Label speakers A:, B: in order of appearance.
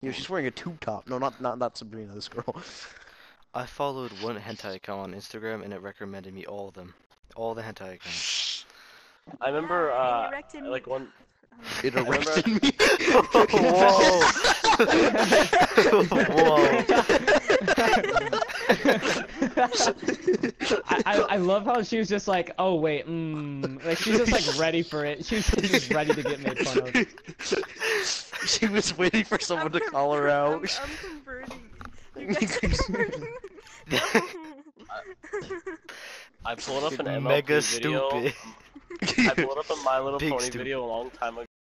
A: Yeah, she's wearing a tube top. No, not not not Sabrina. This girl.
B: I followed one hentai account on Instagram and it recommended me all of them. All the hentai accounts.
C: I remember,
D: Yeah,
C: uh,
D: it me.
C: like one.
A: It
C: I remember-
A: erected me.
E: I, I, I love how she was just like, oh wait, mm, like she's just like ready for it. She's was just ready to get made fun of.
A: she was waiting for someone
D: I'm
A: to call her
D: I'm,
A: out.
D: I'm converting. You guys are converting me.
C: I pulled up an MLP
B: Mega
C: video.
B: stupid.
C: I pulled up a My Little
B: Big
C: Pony
B: stupid.
C: video a long time ago.